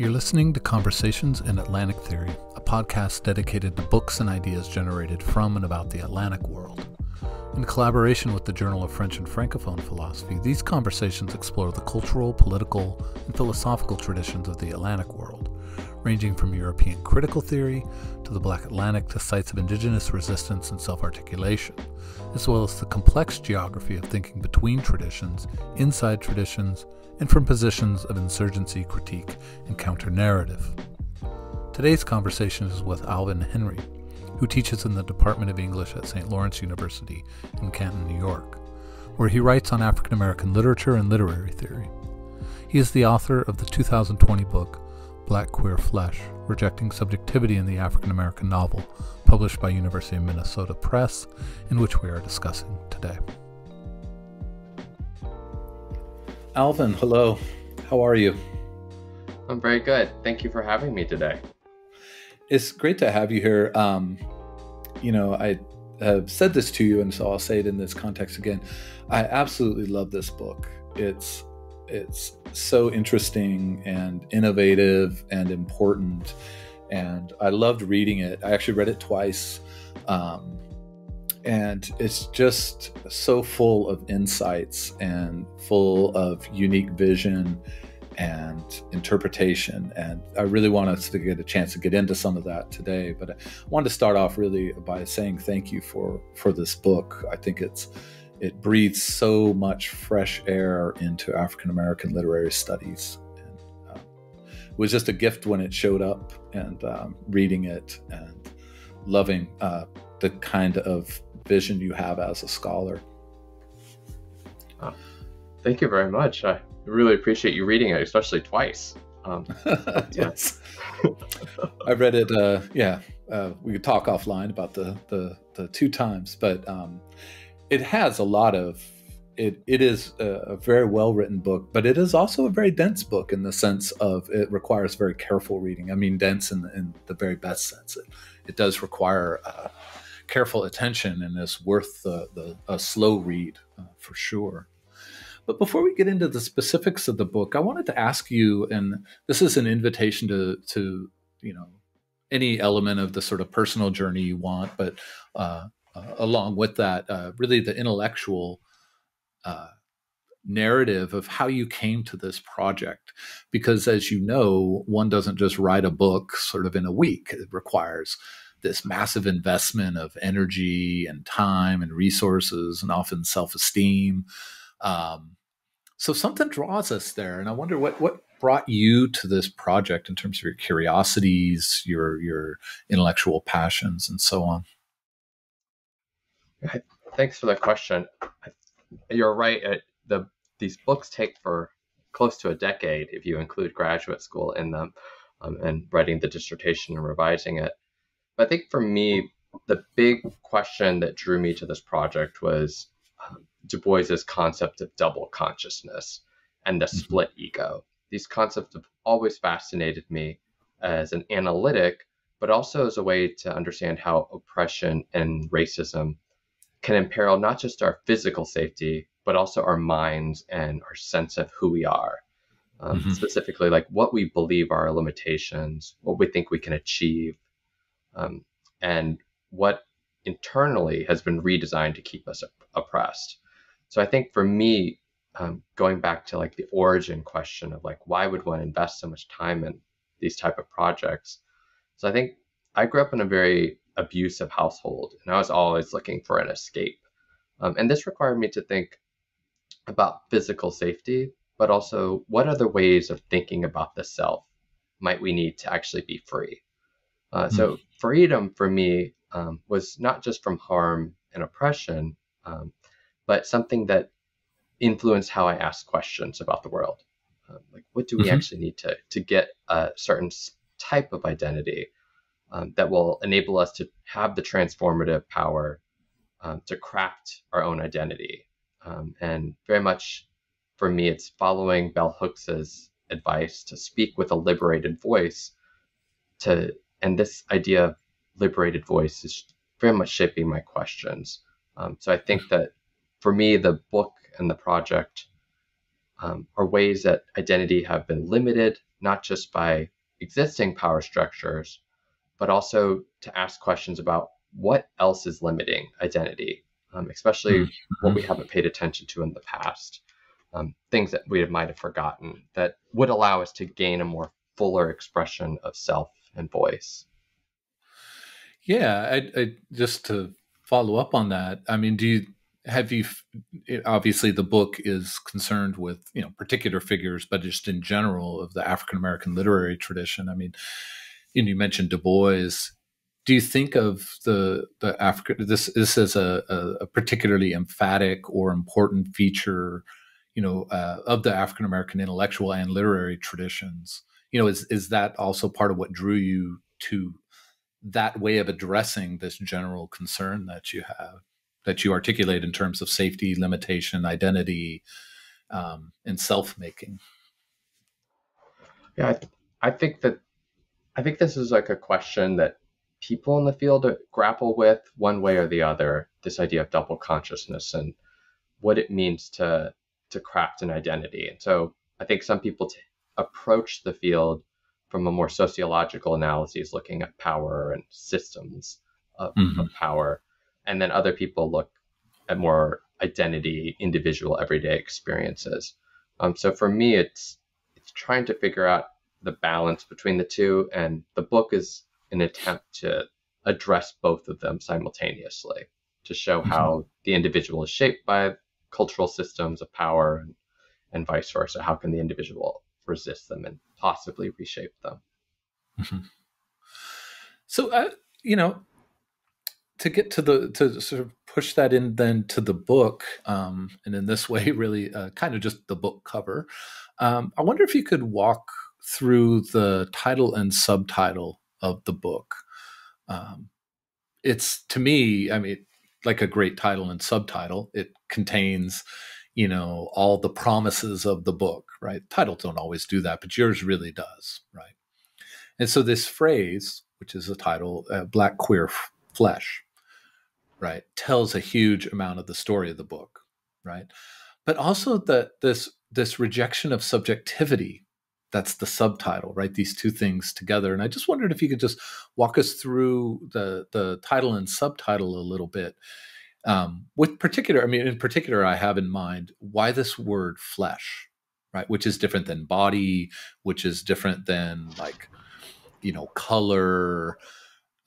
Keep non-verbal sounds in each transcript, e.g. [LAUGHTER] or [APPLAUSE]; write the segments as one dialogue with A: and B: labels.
A: You're listening to Conversations in Atlantic Theory, a podcast dedicated to books and ideas generated from and about the Atlantic world. In collaboration with the Journal of French and Francophone Philosophy, these conversations explore the cultural, political, and philosophical traditions of the Atlantic world, ranging from European critical theory to the Black Atlantic to sites of indigenous resistance and self articulation, as well as the complex geography of thinking between traditions, inside traditions, and from positions of insurgency, critique, and counter narrative. Today's conversation is with Alvin Henry, who teaches in the Department of English at St. Lawrence University in Canton, New York, where he writes on African American literature and literary theory. He is the author of the 2020 book Black Queer Flesh Rejecting Subjectivity in the African American Novel, published by University of Minnesota Press, in which we are discussing today. Alvin, hello. How are you?
B: I'm very good. Thank you for having me today.
A: It's great to have you here. Um, you know, I have said this to you, and so I'll say it in this context again. I absolutely love this book. It's it's so interesting and innovative and important, and I loved reading it. I actually read it twice. Um, and it's just so full of insights and full of unique vision and interpretation. And I really want us to get a chance to get into some of that today. But I wanted to start off really by saying thank you for for this book. I think it's it breathes so much fresh air into African American literary studies. And, um, it was just a gift when it showed up, and um, reading it and loving uh, the kind of vision you have as a scholar.
B: Oh, thank you very much. I really appreciate you reading it, especially twice. Um, [LAUGHS]
A: yes, I read it. Uh, yeah, uh, we could talk offline about the the, the two times, but um, it has a lot of. It, it is a, a very well written book, but it is also a very dense book in the sense of it requires very careful reading. I mean, dense in, in the very best sense. It, it does require uh, careful attention and is worth the, the a slow read uh, for sure. But before we get into the specifics of the book, I wanted to ask you, and this is an invitation to to you know any element of the sort of personal journey you want, but uh, uh, along with that, uh, really the intellectual uh, narrative of how you came to this project. Because as you know, one doesn't just write a book sort of in a week. It requires this massive investment of energy and time and resources and often self-esteem. Um, so something draws us there, and I wonder what what brought you to this project in terms of your curiosities, your your intellectual passions, and so on.
B: Thanks for the question. You're right. Uh, the these books take for close to a decade if you include graduate school in them, um, and writing the dissertation and revising it. But I think for me, the big question that drew me to this project was um, Du Bois's concept of double consciousness and the mm-hmm. split ego. These concepts have always fascinated me as an analytic, but also as a way to understand how oppression and racism can imperil not just our physical safety, but also our minds and our sense of who we are. Um, mm-hmm. Specifically, like what we believe are our limitations, what we think we can achieve, um, and what internally has been redesigned to keep us oppressed. So I think for me, um, going back to like the origin question of like why would one invest so much time in these type of projects? So I think I grew up in a very abusive household, and I was always looking for an escape. Um, and this required me to think about physical safety, but also what other ways of thinking about the self might we need to actually be free? Uh, mm. So freedom for me um, was not just from harm and oppression, um, but something that influenced how I ask questions about the world. Uh, like, what do we mm-hmm. actually need to to get a certain type of identity um, that will enable us to have the transformative power um, to craft our own identity? Um, and very much for me, it's following bell hooks's advice to speak with a liberated voice to and this idea of liberated voice is very much shaping my questions. Um, so I think that for me, the book and the project um, are ways that identity have been limited not just by existing power structures, but also to ask questions about what else is limiting identity, um, especially mm-hmm. what we haven't paid attention to in the past, um, things that we might have forgotten that would allow us to gain a more fuller expression of self and voice.
A: Yeah, I, I, just to follow up on that. I mean, do you have you obviously the book is concerned with you know particular figures but just in general of the african american literary tradition i mean and you mentioned du bois do you think of the the africa this this as a, a, a particularly emphatic or important feature you know uh, of the african american intellectual and literary traditions you know is is that also part of what drew you to that way of addressing this general concern that you have that you articulate in terms of safety, limitation, identity, um, and self making?
B: Yeah, I, th- I think that I think this is like a question that people in the field grapple with one way or the other. This idea of double consciousness and what it means to to craft an identity. And so I think some people t- approach the field from a more sociological analysis, looking at power and systems of, mm-hmm. of power and then other people look at more identity, individual, everyday experiences. Um, so for me, it's it's trying to figure out the balance between the two, and the book is an attempt to address both of them simultaneously to show mm-hmm. how the individual is shaped by cultural systems of power and, and vice versa. How can the individual resist them and possibly reshape them? Mm-hmm.
A: So, uh, you know, to get to the to sort of push that in then to the book um, and in this way [LAUGHS] really uh, kind of just the book cover um, i wonder if you could walk through the title and subtitle of the book. Um, it's to me i mean like a great title and subtitle it contains you know all the promises of the book right? Titles don't always do that but yours really does right? And so this phrase which is the title uh, black queer flesh right, tells a huge amount of the story of the book, right? But also that this this rejection of subjectivity that's the subtitle right? These two things together. And i just wondered if you could just walk us through the the title and subtitle a little bit um, with particular i mean in particular i have in mind why this word flesh right? Which is different than body which is different than like you know color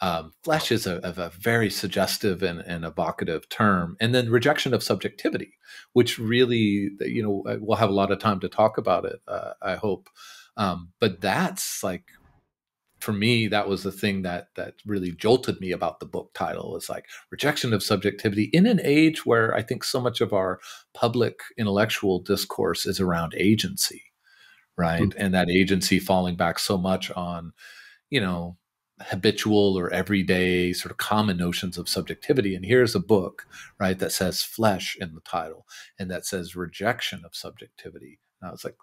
A: um, flesh is a, a very suggestive and, and, evocative term. And then rejection of subjectivity which really you know we'll have a lot of time to talk about it uh, i hope. Um, but that's like for me that was the thing that that really jolted me about the book title is like rejection of subjectivity in an age where i think so much of our public intellectual discourse is around agency right? Mm-hmm. and that agency falling back so much on you know habitual or everyday sort of common notions of subjectivity. And here's a book, right, that says flesh in the title and that says rejection of subjectivity. And I was like,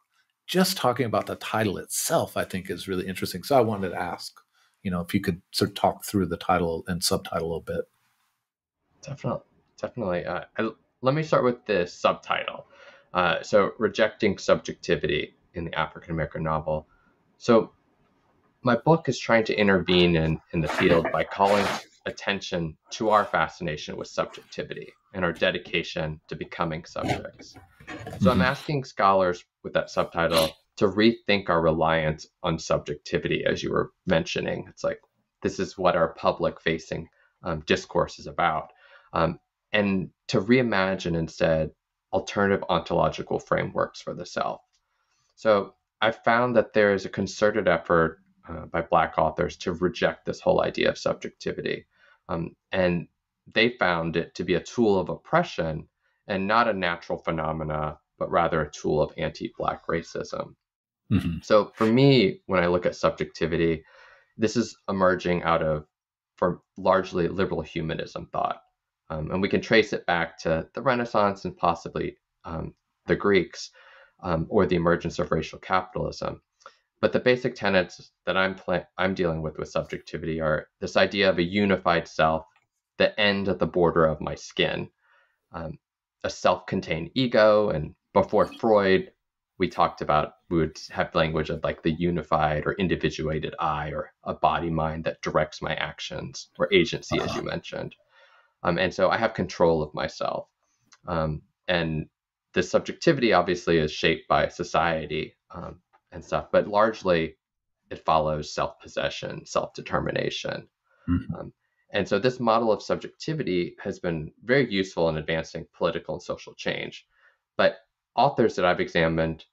A: just talking about the title itself, I think is really interesting. So I wanted to ask, you know, if you could sort of talk through the title and subtitle a bit.
B: Definitely. Definitely. Uh, I, let me start with the subtitle. Uh, so, rejecting subjectivity in the African American novel. So, my book is trying to intervene in, in the field by calling attention to our fascination with subjectivity and our dedication to becoming subjects. So I'm mm-hmm. asking scholars with that subtitle to rethink our reliance on subjectivity, as you were mentioning. It's like this is what our public facing um, discourse is about. Um, and to reimagine instead alternative ontological frameworks for the self. So I've found that there is a concerted effort uh, by Black authors to reject this whole idea of subjectivity. Um, and they found it to be a tool of oppression and not a natural phenomena, but rather a tool of anti Black racism. Mm-hmm. So for me, when I look at subjectivity, this is emerging out of for largely liberal humanism thought. Um, and we can trace it back to the Renaissance and possibly um, the Greeks um, or the emergence of racial capitalism. But the basic tenets that I'm pl- I'm dealing with with subjectivity are this idea of a unified self, the end at the border of my skin, um, a self-contained ego, and before Freud, we talked about we would have language of like the unified or individuated I or a body mind that directs my actions or agency, uh-huh. as you uh-huh. mentioned. Um, and so I have control of myself. Um, and the subjectivity obviously is shaped by society um, and stuff, but largely it follows self possession, self determination. Mm-hmm. Um, and so this model of subjectivity has been very useful in advancing political and social change. But authors that I've examined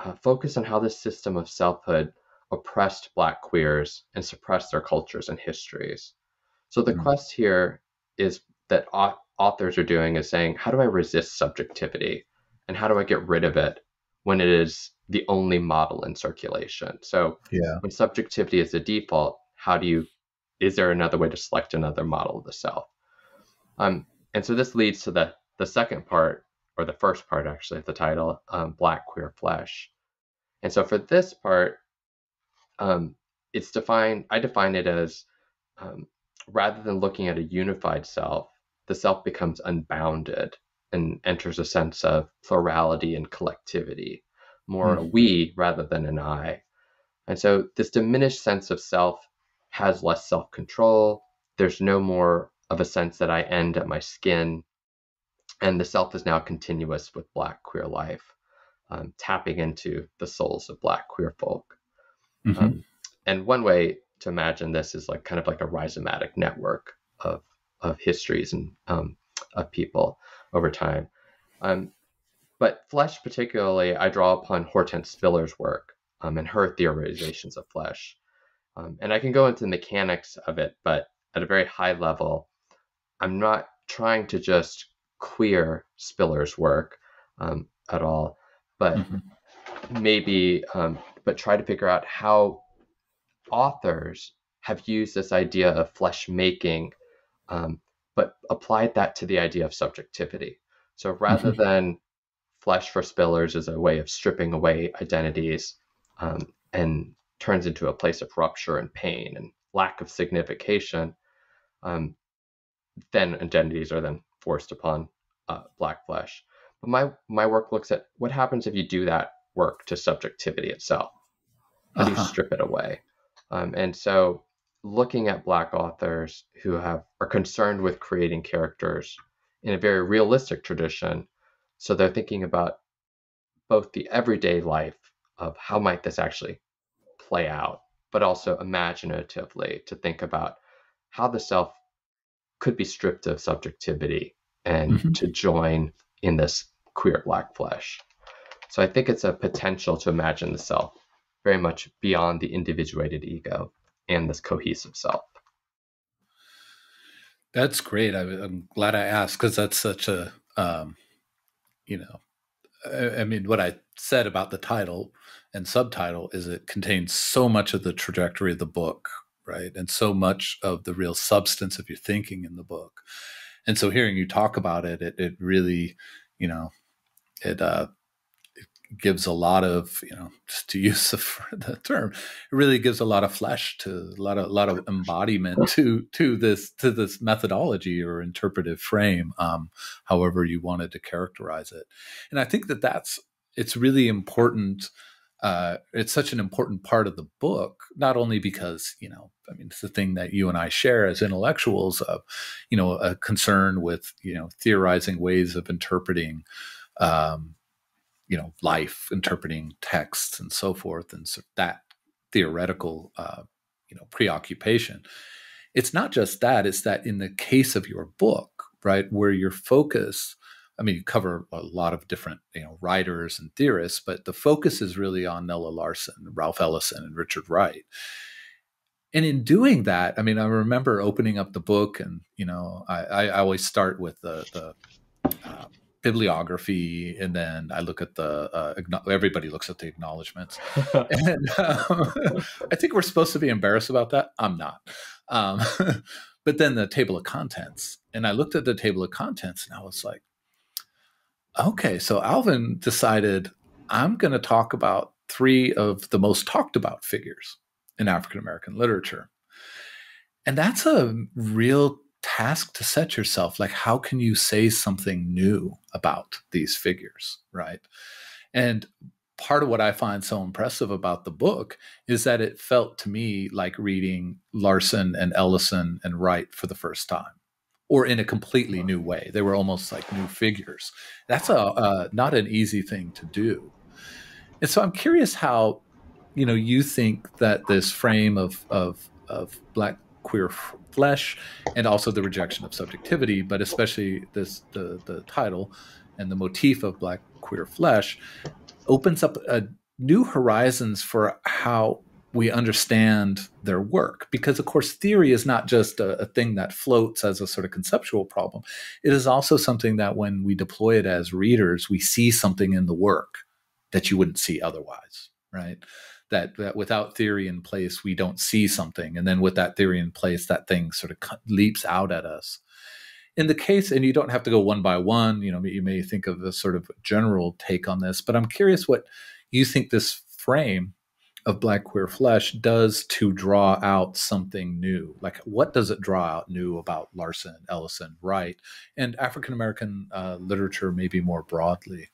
B: uh, focus on how this system of selfhood oppressed Black queers and suppressed their cultures and histories. So the mm-hmm. quest here is that authors are doing is saying, how do I resist subjectivity? And how do I get rid of it when it is the only model in circulation? So yeah. when subjectivity is the default, how do you, is there another way to select another model of the self? Um, and so this leads to the, the second part, or the first part actually of the title, um, Black Queer Flesh. And so for this part, um, it's defined, I define it as um, rather than looking at a unified self, the self becomes unbounded and enters a sense of plurality and collectivity, more mm. a we rather than an I. And so this diminished sense of self has less self control. There's no more of a sense that I end at my skin. And the self is now continuous with Black queer life, um, tapping into the souls of Black queer folk. Mm-hmm. Um, and one way to imagine this is like kind of like a rhizomatic network of of histories and um, of people over time. Um, but flesh, particularly, I draw upon Hortense Spillers' work um, and her theorizations of flesh. Um, and I can go into the mechanics of it, but at a very high level, I'm not trying to just queer Spillers' work um, at all, but mm-hmm. maybe, um, but try to figure out how authors have used this idea of flesh making, um, but applied that to the idea of subjectivity. So rather mm-hmm. than flesh for spillers is a way of stripping away identities um, and turns into a place of rupture and pain and lack of signification, um, then identities are then forced upon uh, black flesh. But my my work looks at what happens if you do that work to subjectivity itself. How do you uh-huh. strip it away? Um, and so looking at black authors who have are concerned with creating characters in a very realistic tradition so they're thinking about both the everyday life of how might this actually play out but also imaginatively to think about how the self could be stripped of subjectivity and mm-hmm. to join in this queer black flesh so i think it's a potential to imagine the self very much beyond the individuated ego and this cohesive self.
A: That's great. I, am glad I asked because that's such a, um, you know, I, I, mean, what I said about the title and subtitle is it contains so much of the trajectory of the book, right? And so much of the real substance of your thinking in the book. And so hearing you talk about it, it, it really, you know, it, uh, gives a lot of you know [LAUGHS] just to use the, the term it really gives a lot of flesh to a lot of a lot of embodiment to to this to this methodology or interpretive frame um, however you wanted to characterize it. And i think that that's it's really important uh, it's such an important part of the book not only because you know i mean it's the thing that you and i share as intellectuals of you know a concern with you know theorizing ways of interpreting um, you know life interpreting texts and so forth and so that theoretical uh, you know preoccupation. It's not just that it's that in the case of your book right where your focus i mean you cover a lot of different you know writers and theorists but the focus is really on nella larsen ralph ellison and richard wright. And in doing that i mean i remember opening up the book and you know i, I always start with the the um, bibliography and then i look at the uh, everybody looks at the acknowledgments. [LAUGHS] And um, i think we're supposed to be embarrassed about that? I'm not. Um, [LAUGHS] but then the table of contents and i looked at the table of contents and i was like okay so alvin decided i'm going to talk about three of the most talked about figures in african american literature. And that's a real task to set yourself like how can you say something new about these figures right and part of what I find so impressive about the book is that it felt to me like reading Larsen and Ellison and Wright for the first time, or in a completely new way. They were almost like new figures. That's a uh, not an easy thing to do, and so I'm curious how, you know, you think that this frame of of of black queer flesh and also the rejection of subjectivity, but especially this the the title and the motif of black queer flesh opens up a new horizons for how we understand their work. Because of course theory is not just a, a, thing that floats as a sort of conceptual problem. It is also something that when we deploy it as readers we see something in the work that you wouldn't see otherwise right that, that without theory in place we don't see something and then with that theory in place that thing sort of leaps out at us in the case, and you don't have to go one by one, you know, you may think of a sort of general take on this, but I'm curious what you think this frame of Black Queer Flesh does to draw out something new. Like, what does it draw out new about Larsen, Ellison, Wright, and African American uh, literature, maybe more broadly?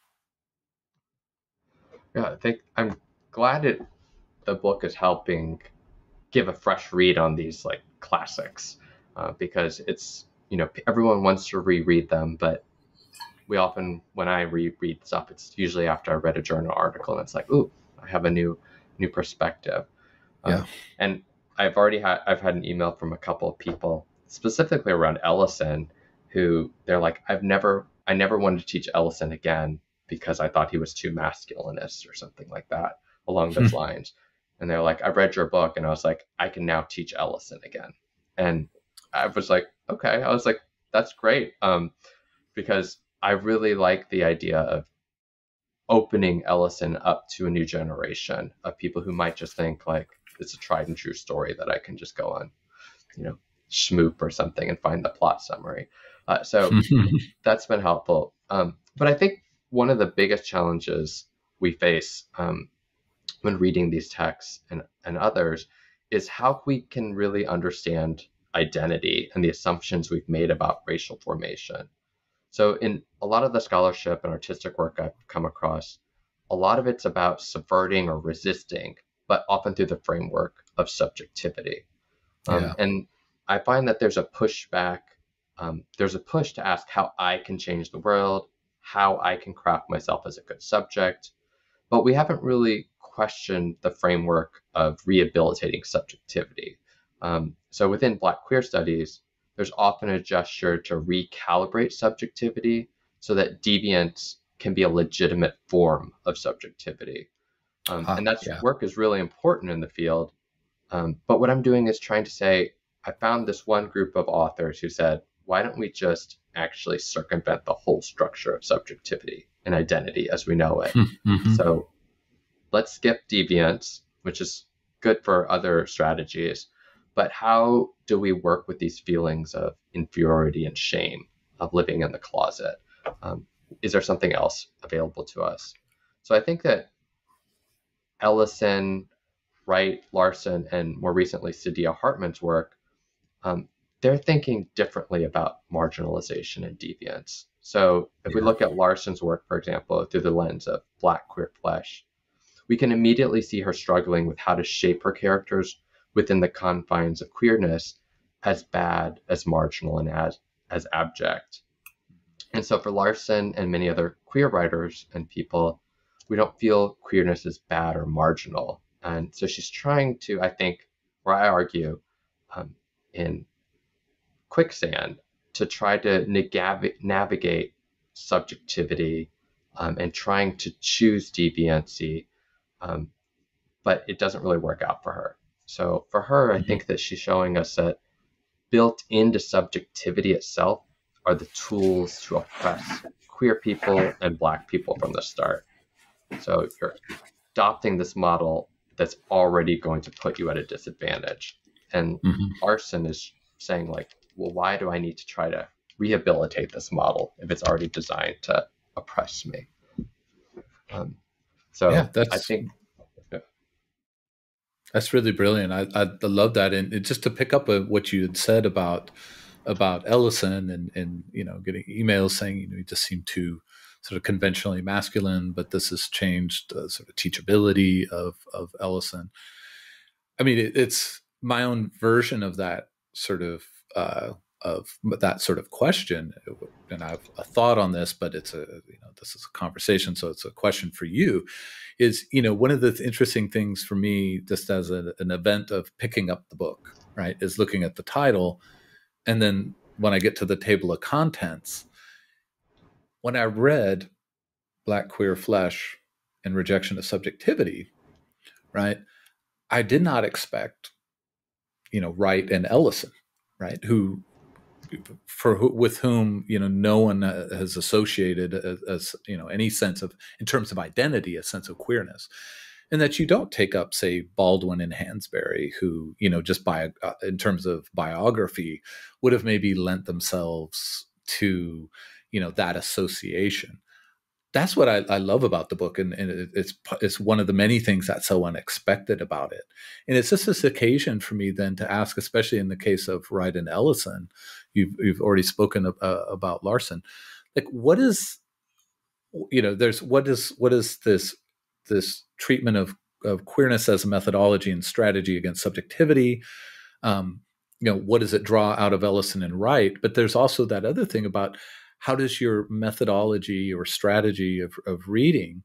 B: Yeah, I think I'm glad it the book is helping give a fresh read on these like classics uh, because it's you know everyone wants to reread them, but we often when I reread stuff, it's usually after I read a journal article, and it's like, ooh, I have a new new perspective. Um, yeah. Um, and I've already had I've had an email from a couple of people specifically around Ellison, who they're like, I've never I never wanted to teach Ellison again because I thought he was too masculinist or something like that along those hmm. lines. And they're like, I read your book, and I was like, I can now teach Ellison again. And I was like, okay. I was like, that's great. Um, because I really like the idea of opening Ellison up to a new generation of people who might just think like it's a tried and true story that I can just go on, you know, Shmoop or something and find the plot summary. Uh, so [LAUGHS] that's been helpful. Um, but I think one of the biggest challenges we face um, when reading these texts and, and others is how we can really understand identity and the assumptions we've made about racial formation. So, in a lot of the scholarship and artistic work I've come across, a lot of it's about subverting or resisting, but often through the framework of subjectivity. Um, yeah. And I find that there's a pushback, um, there's a push to ask how I can change the world, how I can craft myself as a good subject, but we haven't really questioned the framework of rehabilitating subjectivity. Um, so within Black queer studies, there's often a gesture to recalibrate subjectivity so that deviance can be a legitimate form of subjectivity. Um, uh, and that yeah. work is really important in the field. Um, but what I'm doing is trying to say, I found this one group of authors who said, why don't we just actually circumvent the whole structure of subjectivity and identity as we know it? [LAUGHS] Mm-hmm. So let's skip deviance, which is good for other strategies, but how do we work with these feelings of inferiority and shame of living in the closet? Um, is there something else available to us? So I think that Ellison, Wright, Larsen, and more recently Saidiya Hartman's work, um, they're thinking differently about marginalization and deviance. So if we look at Larsen's work, for example, through the lens of Black queer flesh, we can immediately see her struggling with how to shape her characters within the confines of queerness as bad, as marginal, and as, as abject. And so for Larsen and many other queer writers and people, we don't feel queerness is bad or marginal. And so she's trying to, I think, or I argue, um, in quicksand to try to navigate subjectivity um, and trying to choose deviancy, um, but it doesn't really work out for her. So for her, I mm-hmm. think that she's showing us that built into subjectivity itself are the tools to oppress queer people and black people from the start. So you're adopting this model that's already going to put you at a disadvantage. And mm-hmm. Larsen is saying, like, well, why do I need to try to rehabilitate this model if it's already designed to oppress me? Um, so yeah, that's, I think
A: that's really brilliant. I, I, I love that. And just to pick up what you had said about about Ellison and and you know getting emails saying you know he just seemed too sort of conventionally masculine, but this has changed the sort of teachability of of Ellison. I mean, it, it's my own version of that sort of uh, of that sort of question. Uh, and I have a thought on this, but it's a you know this is a conversation, so it's a question for you. Is you know one of the interesting things for me, just as a, an event of picking up the book, right, is looking at the title, and then when I get to the table of contents, when I read Black Queer Flesh and Rejection of Subjectivity, right, I did not expect, you know, Wright and Ellison, right, who for who, with whom you know no one uh, has associated as, as, you know any sense of in terms of identity a sense of queerness and that you don't take up say baldwin and hansberry who you know just by uh, in terms of biography would have maybe lent themselves to you know that association that's what I, I love about the book, and, and, it's it's one of the many things that's so unexpected about it. And it's just this occasion for me then to ask, especially in the case of and Ellison, you've you've already spoken uh, about Larsen, like what is, you know, there's what is what is this this treatment of of queerness as a methodology and strategy against subjectivity. Um, you know, what does it draw out of Ellison and Wright? But there's also that other thing about how does your methodology or strategy of, of reading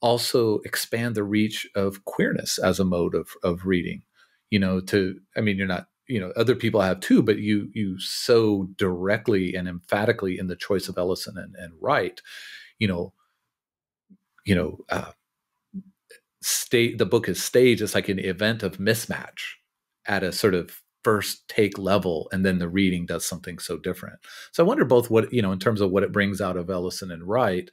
A: also expand the reach of queerness as a mode of, of reading you know to i mean you're not you know other people have too but you you so directly and emphatically in the choice of ellison and, and wright you know you know uh, state the book is staged as like an event of mismatch at a sort of first take level and then the reading does something so different. So i wonder both what you know in terms of what it brings out of ellison and wright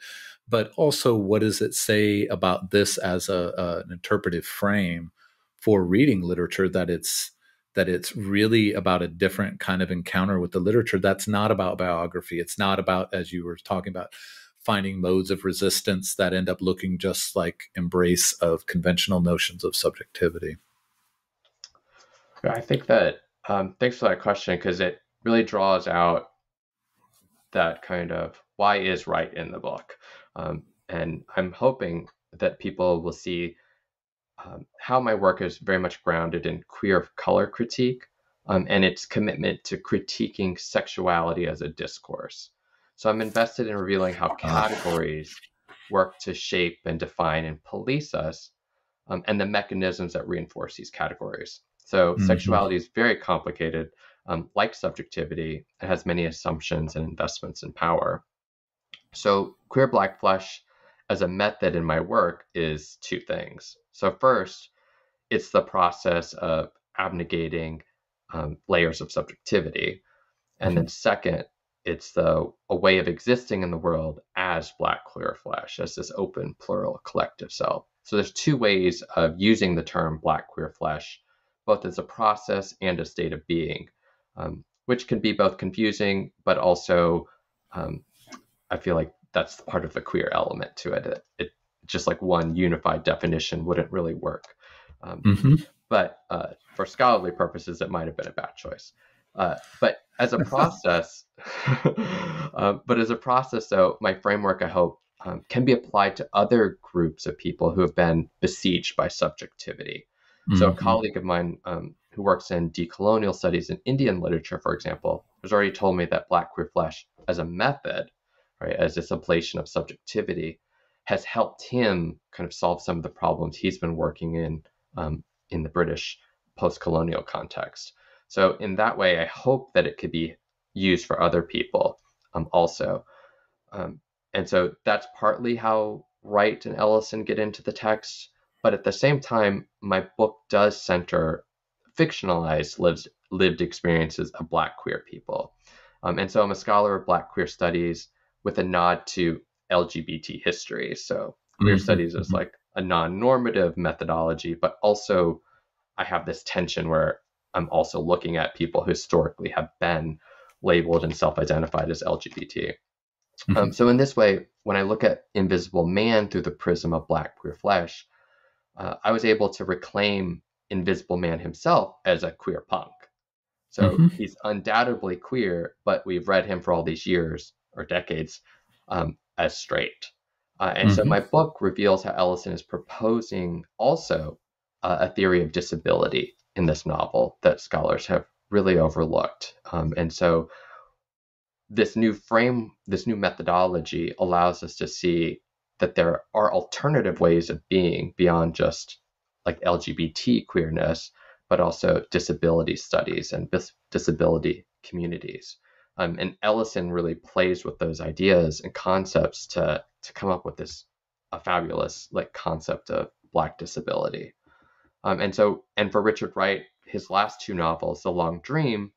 A: but also what does it say about this as a, a, an interpretive frame for reading literature that it's that it's really about a different kind of encounter with the literature. That's not about biography. It's not about as you were talking about finding modes of resistance that end up looking just like embrace of conventional notions of subjectivity.
B: I think that um, thanks for that question because it really draws out that kind of why is Wright in the book, um, and I'm hoping that people will see um, how my work is very much grounded in queer color critique um, and its commitment to critiquing sexuality as a discourse. So I'm invested in revealing how [LAUGHS] categories work to shape and define and police us, um, and the mechanisms that reinforce these categories. So mm-hmm. sexuality is very complicated. Um, like subjectivity, it has many assumptions and investments in power. So queer black flesh as a method in my work is two things. So first, it's the process of abnegating um, layers of subjectivity, and mm-hmm. then second, it's the a way of existing in the world as black queer flesh, as this open, plural, collective self. So there's two ways of using the term black queer flesh both as a process and a state of being, um, which can be both confusing, but also um, I feel like that's part of the queer element to it. it. it. just like one unified definition wouldn't really work. Um, mm-hmm. But uh, for scholarly purposes, it might have been a bad choice. Uh, but as a process, uh, [LAUGHS] but as a process, though, my framework, I hope, um, can be applied to other groups of people who have been besieged by subjectivity. Mm-hmm. So, a mm-hmm. colleague of mine um, who works in decolonial studies in Indian literature, for example, has already told me that Black queer flesh, as a method, right, as this ablation of subjectivity, has helped him kind of solve some of the problems he's been working in um, in the British post-colonial context. So, in that way, I hope that it could be used for other people um, also. Um, and so that's partly how Wright and Ellison get into the text. But at the same time, my book does center fictionalized lived, lived experiences of Black queer people. Um, and so I'm a scholar of Black queer studies with a nod to LGBT history. So queer mm-hmm. studies is mm-hmm. like a non normative methodology, but also I have this tension where I'm also looking at people who historically have been labeled and self identified as LGBT. Mm-hmm. Um, so, in this way, when I look at Invisible Man through the prism of Black queer flesh, uh, I was able to reclaim Invisible Man himself as a queer punk. So mm-hmm. he's undoubtedly queer, but we've read him for all these years or decades um, as straight. Uh, and mm-hmm. so my book reveals how Ellison is proposing also uh, a theory of disability in this novel that scholars have really overlooked. Um, and so this new frame, this new methodology allows us to see that there are alternative ways of being beyond just like LGBT queerness, but also disability studies and bis- disability communities. Um, and Ellison really plays with those ideas and concepts to to come up with this a fabulous like concept of black disability. Um, and so, and for Richard Wright, his last two novels, The Long Dream,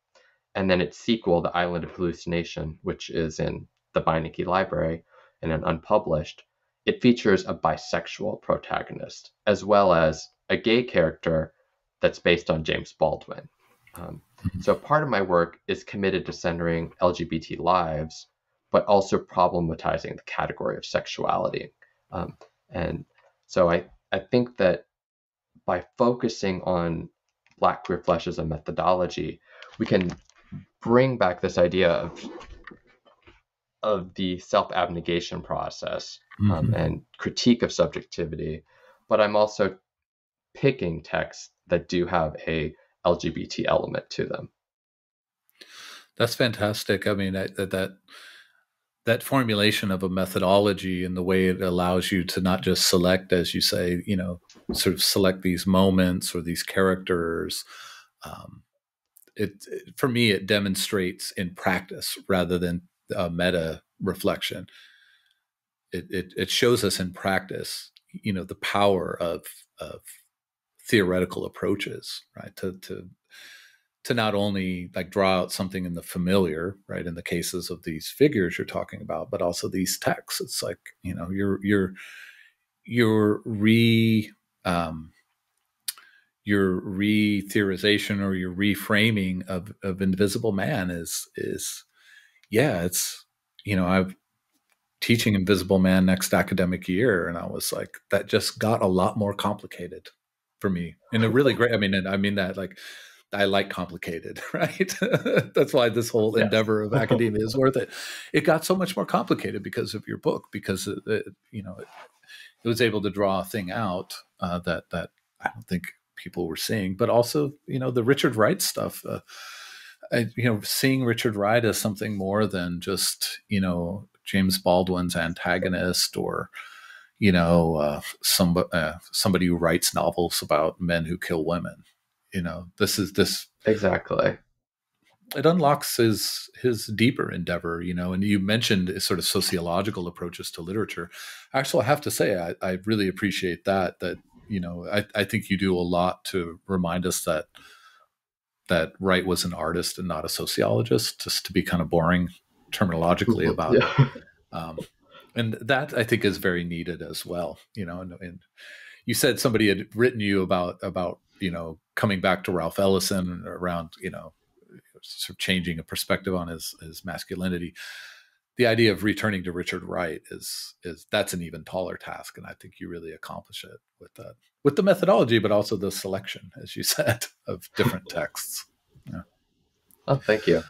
B: and then its sequel, The Island of Hallucination, which is in the Beinecke Library and an unpublished, it features a bisexual protagonist as well as a gay character that's based on James Baldwin. Um, mm-hmm. so part of my work is committed to centering LGBT lives, but also problematizing the category of sexuality. Um, and so I, I think that by focusing on Black queer flesh as a methodology, we can bring back this idea of of the self abnegation process um, mm-hmm. and critique of subjectivity. But I'm also picking texts that do have a LGBT element to them.
A: That's fantastic. I mean, that that that formulation of a methodology and the way it allows you to not just select, as you say, you know, sort of select these moments or these characters. Um, it, it for me, it demonstrates in practice rather than meta reflection. It, it, it shows us in practice, you know, the power of of theoretical approaches, right? To to to not only like draw out something in the familiar, right? In the cases of these figures you're talking about, but also these texts. It's like you know your your your re um, your re-theorization or your reframing of of Invisible Man is is yeah, it's you know I've teaching Invisible Man next academic year, and I was like that just got a lot more complicated for me in a really great. I mean, and I mean that like I like complicated, [LAUGHS] right? That's why this whole endeavor of [LAUGHS] academia is worth it. It got so much more complicated because of your book, because it, it, you know it, it, was able to draw a thing out uh, that that I don't think people were seeing, but also you know the Richard Wright stuff. Uh, I, you know, seeing Richard Wright as something more than just you know James Baldwin's antagonist or you know uh, somebody uh, somebody who writes novels about men who kill women you know this is this
B: exactly
A: it unlocks his his deeper endeavor you know and you mentioned sort of sociological approaches to literature actually i have to say i, I really appreciate that that you know I, I think you do a lot to remind us that that wright was an artist and not a sociologist just to be kind of boring terminologically [LAUGHS] about yeah. it um, and that i think is very needed as well you know and, and you said somebody had written you about about you know coming back to Ralph Ellison around you know sort of changing a perspective on his his masculinity. The idea of returning to Richard Wright is is that's an even taller task, and I think you really accomplish it with that with the methodology, but also the selection, as you [LAUGHS] said, of different [LAUGHS] texts. Yeah.
B: Oh, thank you.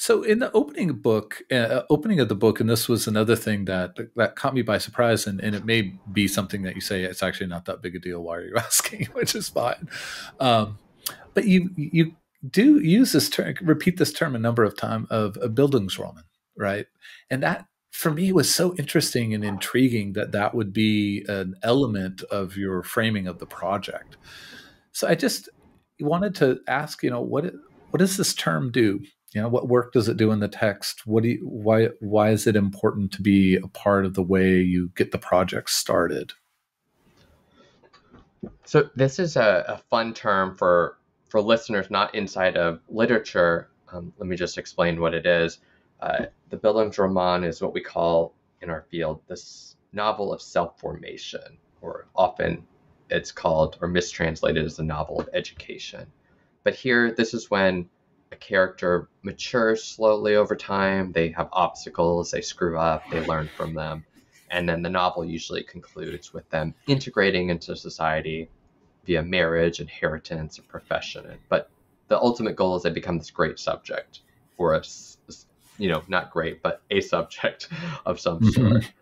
A: So in the opening book, uh, opening of the book, and this was another thing that that caught me by surprise, and, and it may be something that you say it's actually not that big a deal. Why are you [LAUGHS] asking? Which is fine. Um, but you you do use this term, repeat this term a number of times of a Bildungsroman, right? And that for me was so interesting and intriguing that that would be an element of your framing of the project. So I just wanted to ask, you know, what what does this term do? You know what work does it do in the text? What do you why why is it important to be a part of the way you get the project started?
B: So this is a, a fun term for for listeners not inside of literature. Um, let me just explain what it is. Uh, the bildungsroman is what we call in our field this novel of self-formation or often it's called or mistranslated as a novel of education. But here this is when a character matures slowly over time. They have obstacles, they screw up, they learn from them. And then the novel usually concludes with them integrating into society via marriage, inheritance, and profession. But the ultimate goal is they become this great subject or a, you know, not great, but a subject [LAUGHS] of some mm-hmm. sort.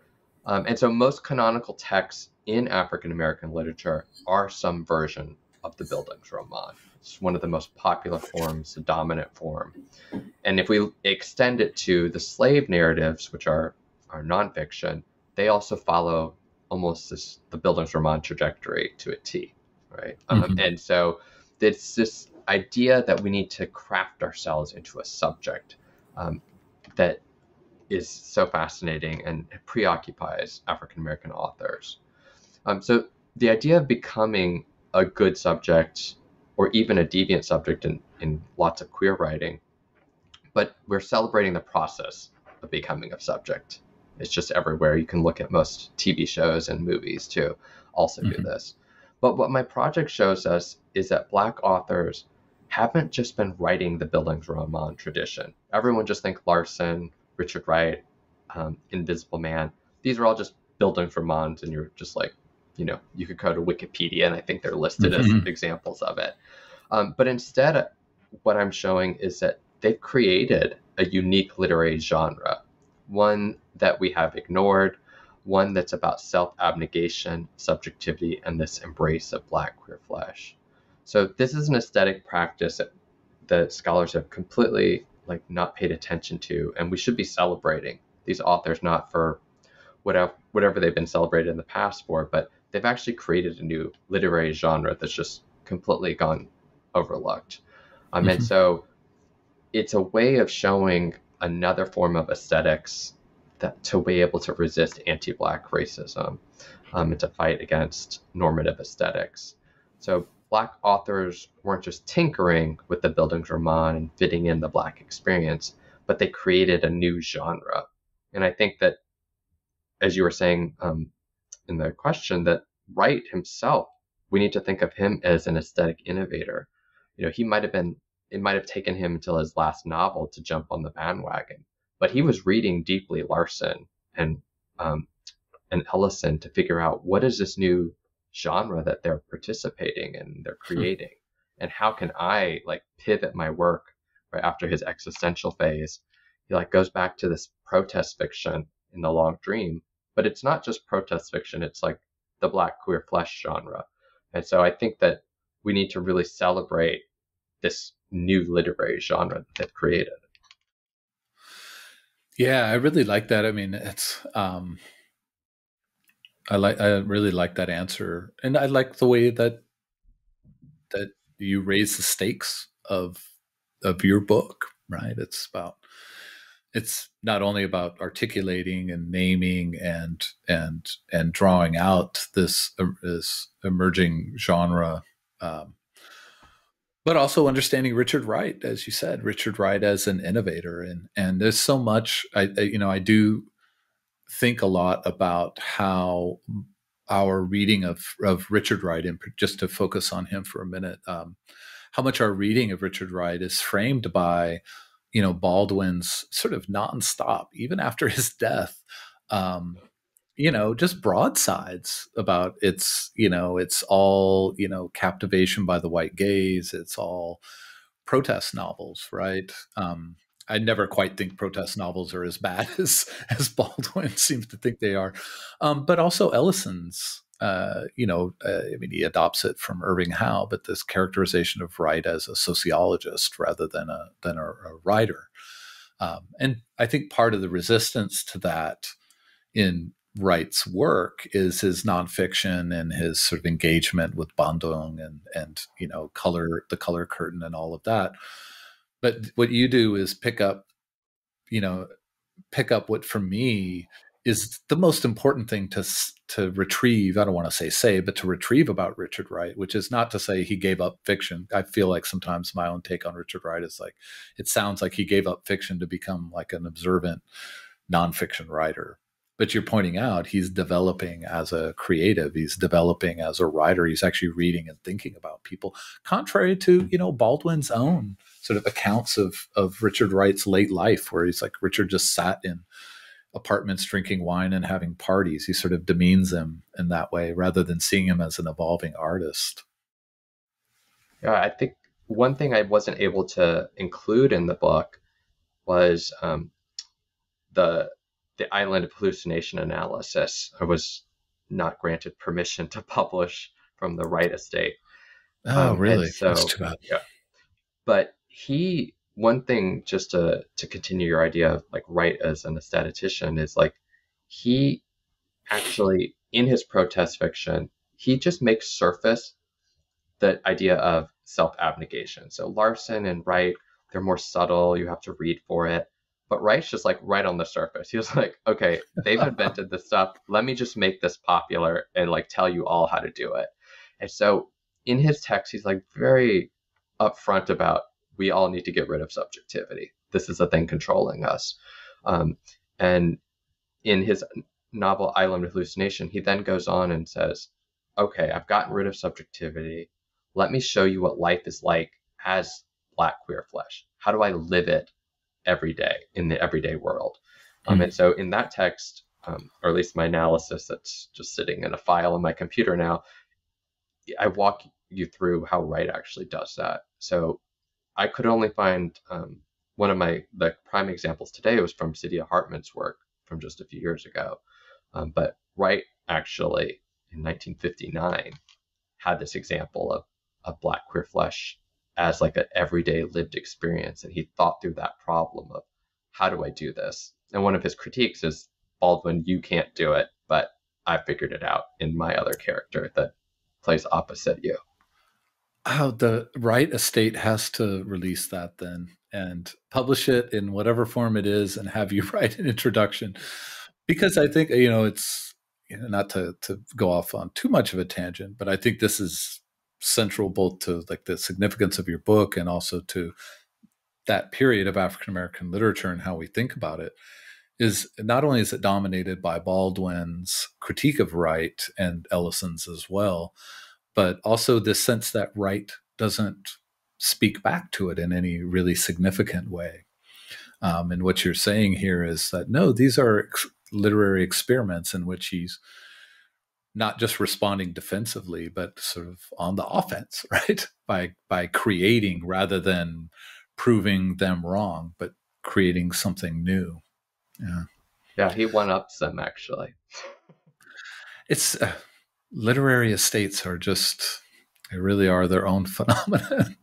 B: Um, and so most canonical texts in African American literature are some version of the Bildungsroman. It's one of the most popular forms, the dominant form. And if we extend it to the slave narratives, which are, are nonfiction, they also follow almost this, the Bildungsroman trajectory to a T, right? Um, mm-hmm. Um, and so it's this idea that we need to craft ourselves into a subject um, that is so fascinating and preoccupies African American authors. Um, so the idea of becoming a good subject or even a deviant subject in, in lots of queer writing, but we're celebrating the process of becoming a subject. It's just everywhere. You can look at most TV shows and movies to also mm-hmm. do this. But what my project shows us is that Black authors haven't just been writing the Bildungsroman tradition. Everyone just think Larsen, Richard Wright, um, Invisible Man. These are all just Bildungsromans, and you're just like, you know, you could go to Wikipedia, and I think they're listed mm-hmm. as examples of it. Um, but instead, what I'm showing is that they've created a unique literary genre, one that we have ignored, one that's about self abnegation, subjectivity, and this embrace of Black queer flesh. So this is an aesthetic practice that, that scholars have completely like not paid attention to, and we should be celebrating these authors not for whatever whatever they've been celebrated in the past for, but they've actually created a new literary genre that's just completely gone overlooked. Um, mm-hmm. And so it's a way of showing another form of aesthetics that to be able to resist anti-black racism um, and to fight against normative aesthetics. So Black authors weren't just tinkering with the Bildungsroman and fitting in the Black experience, but they created a new genre. And I think that, as you were saying um, in the question, that Wright himself, we need to think of him as an aesthetic innovator. You know, he might have been, it might have taken him until his last novel to jump on the bandwagon, but he was reading deeply Larsen and um, and Ellison to figure out what is this new genre that they're participating in, they're hmm. creating, and how can I like pivot my work right after his existential phase? He like goes back to this protest fiction in the Long Dream, but it's not just protest fiction; it's like the Black queer flesh genre, and so I think that we need to really celebrate this new literary genre that they've created.
A: Yeah, I really like that. I mean, it's um, I like I really like that answer, and I like the way that that you raise the stakes of of your book. Right? It's about it's not only about articulating and naming and and and drawing out this uh, this emerging genre, um, but also understanding Richard Wright, as you said, Richard Wright as an innovator, and and there's so much. I, I you know I do think a lot about how our reading of, of Richard Wright, and just to focus on him for a minute, um, how much our reading of Richard Wright is framed by, you know, Baldwin's sort of nonstop, even after his death, um, you know, just broadsides about it's, you know, it's all, you know, captivation by the white gaze. It's all protest novels, right? Um, I never quite think protest novels are as bad [LAUGHS] as as Baldwin seems to think they are, um, but also Ellison's. Uh, you know, uh, I mean, he adopts it from Irving Howe, but this characterization of Wright as a sociologist rather than a than a, a writer, um, and I think part of the resistance to that in Wright's work is his nonfiction and his sort of engagement with Bandung and and you know color the color curtain and all of that. But what you do is pick up you know pick up what for me is the most important thing to to retrieve i don't want to say say but to retrieve about richard wright which is not to say he gave up fiction. I feel like sometimes my own take on richard wright is like it sounds like he gave up fiction to become like an observant nonfiction writer. But you're pointing out he's developing as a creative he's developing as a writer he's actually reading and thinking about people contrary to you know baldwin's own sort of accounts of of richard wright's late life where he's like richard just sat in apartments drinking wine and having parties he sort of demeans him in that way rather than seeing him as an evolving artist
B: yeah i think one thing i wasn't able to include in the book was um, the the island of hallucination analysis. I was not granted permission to [LAUGHS] publish from the Wright estate.
A: Oh, um, really? So, That's too bad.
B: Yeah. But he, one thing, just to to continue your idea of like Wright as an aesthetician is like he actually in his protest fiction he just makes surface the idea of self abnegation. So Larsen and Wright, they're more subtle. You have to read for it. But Wright's just like right on the surface. He was [LAUGHS] like, okay, they've invented this stuff. Let me just make this popular and like tell you all how to do it. And so in his text, he's like very upfront about we all need to get rid of subjectivity. This is a thing controlling us. Um, and in his novel Island of Hallucination, he then goes on and says, okay, I've gotten rid of subjectivity. Let me show you what life is like as black queer flesh. How do I live it every day in the everyday world? Mm-hmm. Um, hmm. and so in that text, um, or at least my analysis that's just sitting in a file on my computer now, I walk you through how Wright actually does that. So I could only find um, one of my the prime examples today was from Saidiya Hartman's work from just a few years ago. Um, but Wright actually in 1959 had this example of, of black queer flesh as like an everyday lived experience and he thought through that problem of how do i do this and one of his critiques is baldwin you can't do it but i figured it out in my other character that plays opposite you
A: oh the Wright estate has to release that then and publish it in whatever form it is and have you [LAUGHS] write an introduction. Because i think you know it's you know, not to to go off on too much of a tangent, but I think this is central both to like the significance of your book and also to that period of African American literature and how we think about it is not only is it dominated by Baldwin's critique of Wright and Ellison's as well, but also this sense that Wright doesn't speak back to it in any really significant way. Um, and what you're saying here is that no, these are literary experiments in which he's not just responding defensively, but sort of on the offense, [LAUGHS] right? By by creating rather than proving them wrong, but creating something new. Yeah.
B: Yeah, he one ups them actually.
A: It's uh, literary estates are just they really are their own [LAUGHS] phenomenon.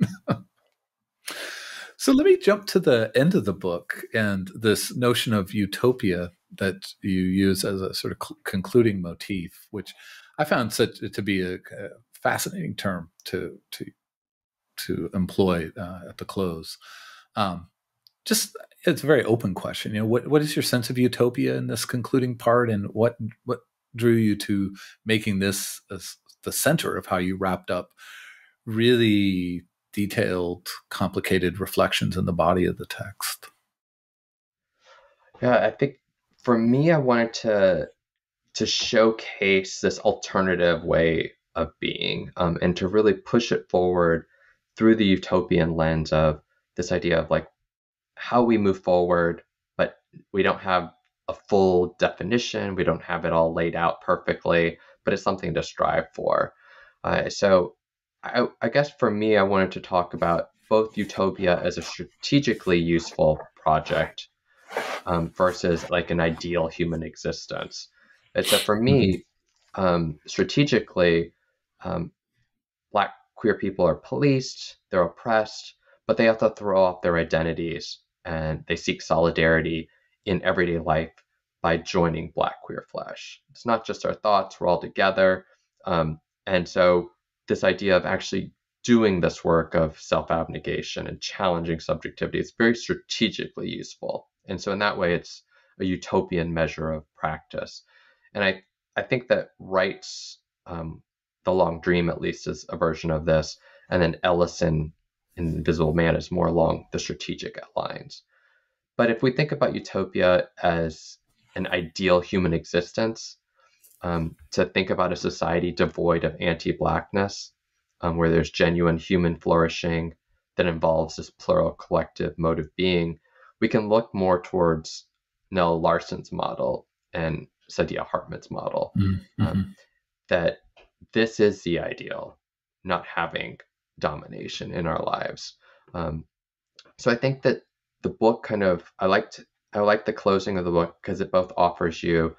A: so let me jump to the end of the book and this notion of utopia that you use as a sort of cl- concluding motif, which I found such to be a, a fascinating term to to to employ uh, at the close. Um, just it's a very open question. You know, what what is your sense of utopia in this concluding part, and what what drew you to making this the center of how you wrapped up really detailed, complicated reflections in the body of the text?
B: Yeah, I think for me, I wanted to to showcase this alternative way of being um, and to really push it forward through the utopian lens of this idea of like how we move forward, but we don't have a full definition. We don't have it all laid out perfectly, but it's something to strive for. Uh, so I, I guess for me, I wanted to talk about both Utopia as a strategically useful project um, versus like an ideal human existence. And so for me, mm-hmm. um, strategically, um, Black queer people are policed, they're oppressed, but they have to throw off their identities and they seek solidarity in everyday life by joining Black queer flesh. It's not just our thoughts, we're all together. Um, and so, this idea of actually doing this work of self abnegation and challenging subjectivity is very strategically useful. And so in that way, it's a utopian measure of practice. And I, I think that Wright's um, The Long Dream, at least, is a version of this. And then Ellison in Invisible Man is more along the strategic lines. But if we think about utopia as an ideal human existence, um, to think about a society devoid of anti Blackness, um, where there's genuine human flourishing that involves this plural collective mode of being, we can look more towards Nell Larsen's model and Saidiya Hartman's model. Mm-hmm. Um, that this is the ideal, not having domination in our lives. Um, so I think that the book kind of I liked I like the closing of the book because it both offers you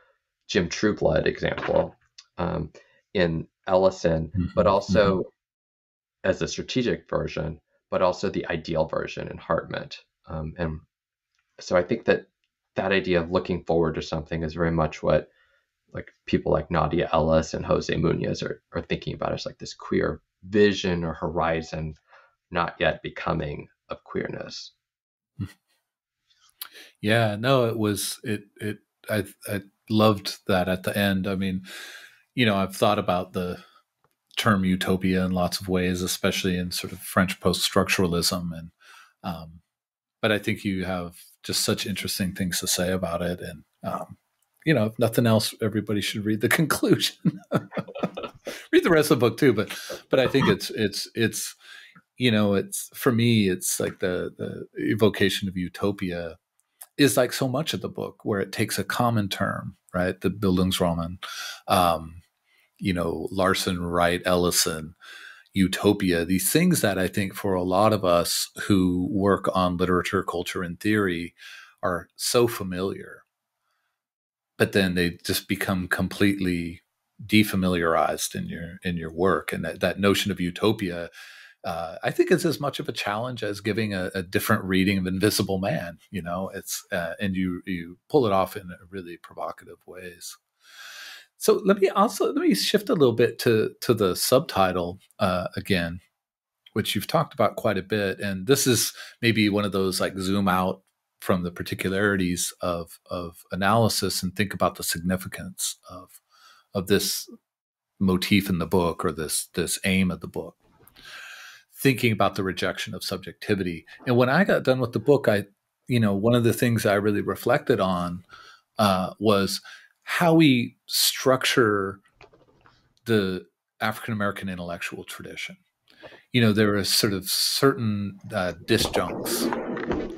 B: Jim Trueblood example um, in Ellison, mm-hmm. but also mm-hmm. as a strategic version, but also the ideal version in Hartman. Um, and so I think that that idea of looking forward to something is very much what like people like Nadia Ellis and Jose Munoz are, are thinking about as like this queer vision or horizon not yet becoming of queerness.
A: Yeah, no, it was it it I I loved that at the end. I mean, you know, I've thought about the term utopia in lots of ways, especially in sort of French post structuralism and um, but I think you have just such interesting things to say about it and um, you know, if nothing else, everybody should read the [LAUGHS] conclusion. [LAUGHS] read the rest of the book too, but but I think it's it's it's you know, it's for me, it's like the the evocation of utopia is like so much of the book where it takes a common term, right? The Bildungsroman, um, you know, Larsen, Wright, Ellison, utopia, these things that I think for a lot of us who work on literature, culture, and theory are so familiar but then they just become completely defamiliarized in your in your work and that, that notion of utopia uh, I think it's as much of a challenge as giving a, a different reading of Invisible Man. You know, it's uh, and you you pull it off in really provocative ways. So let me also let me shift a little bit to to the subtitle uh, again, which you've talked about quite a bit, and this is maybe one of those like zoom out from the particularities of of analysis and think about the significance of of this motif in the book or this this aim of the book thinking about the rejection of subjectivity and when i got done with the book i you know one of the things i really reflected on uh, was how we structure the african american intellectual tradition you know there are sort of certain uh, disjuncts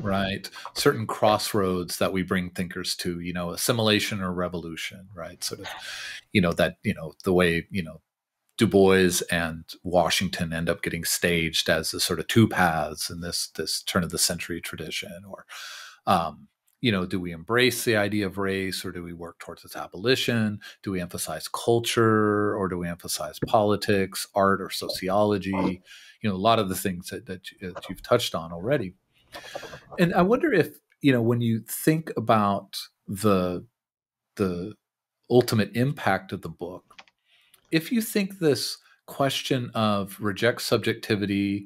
A: right? Certain crossroads that we bring thinkers to, you know, assimilation or revolution, right? Sort of, you know, that, you know, the way, you know, Du Bois and Washington end up getting staged as the sort of two paths in this this turn of the century tradition, or um, you know, do we embrace the idea of race or do we work towards its abolition? Do we emphasize culture or do we emphasize politics, art, or sociology? You know, a lot of the things that, that, that you've touched on already. And I wonder if, you know, when you think about the the ultimate impact of the book, if you think this question of reject subjectivity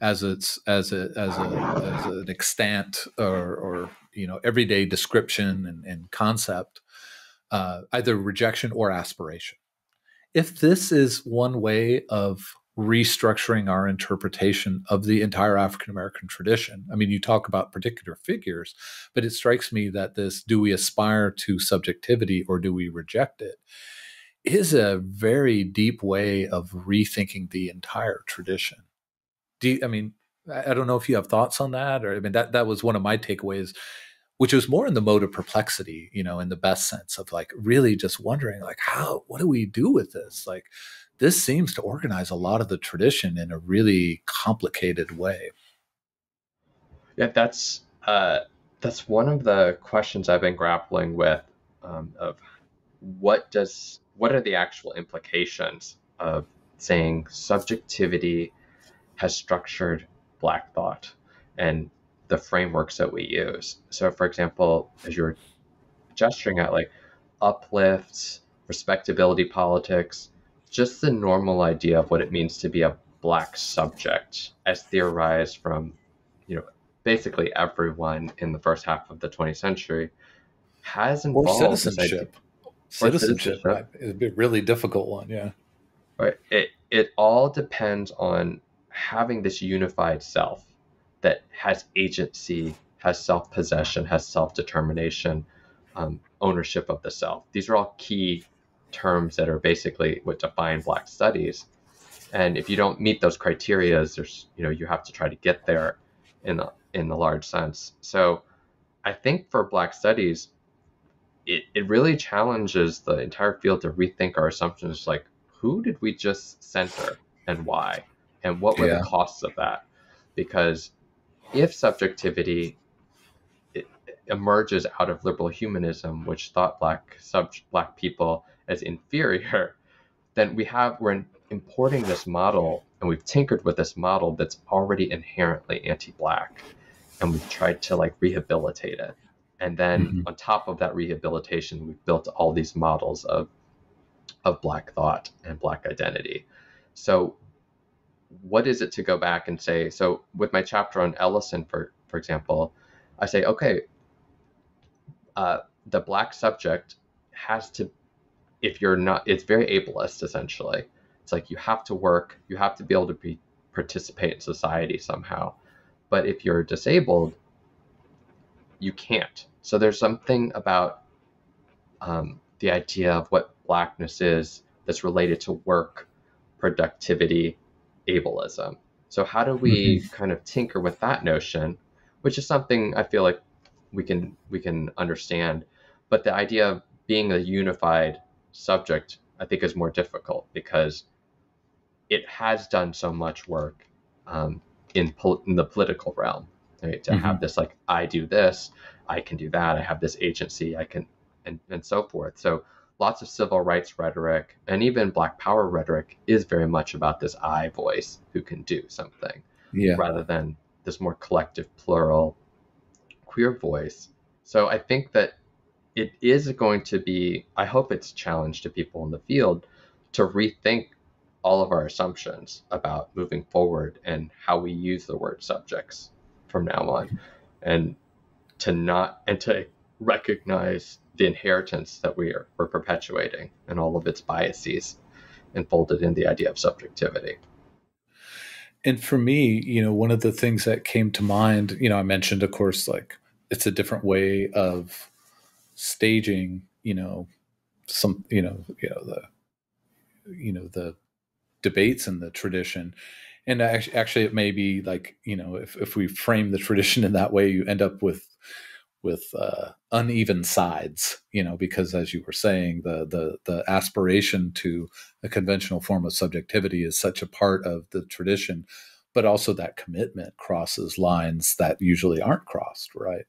A: as its as a as a as an extant or or you know everyday description and, and concept, uh, either rejection or aspiration. If this is one way of restructuring our interpretation of the entire African American tradition. I mean, you talk about particular figures, but it strikes me that this do we aspire to subjectivity or do we reject it is a very deep way of rethinking the entire tradition. Do you, I mean, I don't know if you have thoughts on that, or I mean, that that was one of my takeaways, which was more in the mode of perplexity, you know, in the best sense of like really just wondering, like, how, what do we do with this? Like, this seems to organize a lot of the tradition in a really complicated way.
B: Yeah, that's uh, that's one of the questions I've been grappling with um, of what does what are the actual implications of saying subjectivity has structured black thought and the frameworks that we use. So, for example, as you're gesturing at like uplifts, respectability politics, just the normal idea of what it means to be a black subject as theorized from you know basically everyone in the first half of the 20th century has involved
A: or citizenship citizenship, be a really difficult one yeah.
B: Right. It it all depends on having this unified self that has agency has self-possession has self-determination um, ownership of the self. These are all key terms that are basically what define Black studies. And if you don't meet those criteria, there's you know you have to try to get there in the in the large sense. So I think for Black studies, it, it really challenges the entire field to rethink our assumptions like who did we just center and why? And what were yeah. the costs of that? Because if subjectivity emerges out of liberal humanism, which thought black sub black people as inferior, [LAUGHS] then we have we're importing this model and we've tinkered with this model that's already inherently anti-black, and we've tried to like rehabilitate it. And then mm-hmm. on top of that rehabilitation, we've built all these models of of black thought and black identity. So what is it to go back and say so with my chapter on ellison for for example i say okay uh, the black subject has to if you're not it's very ableist essentially it's like you have to work you have to be able to be participate in society somehow but if you're disabled you can't so there's something about um, the idea of what blackness is that's related to work productivity ableism. So how do we mm-hmm. kind of tinker with that notion, which is something I feel like we can we can understand, but the idea of being a unified subject I think is more difficult because it has done so much work um, in, pol- in the political realm right? to mm-hmm. have this like I do this, I can do that, I have this agency, I can and and so forth. So lots of civil rights rhetoric and even black power rhetoric is very much about this I voice who can do something yeah. rather than this more collective plural queer voice. So I think that it is going to be, I hope it's a challenge to people in the field to rethink all of our assumptions about moving forward and how we use the word subjects from now on and to not and to recognize the inheritance that we are we're perpetuating and all of its biases enfolded in the idea of subjectivity.
A: And for me, you know, one of the things that came to mind, you know, I mentioned, of course, like it's a different way of staging, you know, some, you know, you know the, you know the debates in the tradition, and actually, actually, it may be like, you know, if if we frame the tradition in that way, you end up with with uh, uneven sides, you know, because as you were saying, the the the aspiration to a conventional form of subjectivity is such a part of the tradition, but also that commitment crosses lines that usually aren't crossed, right?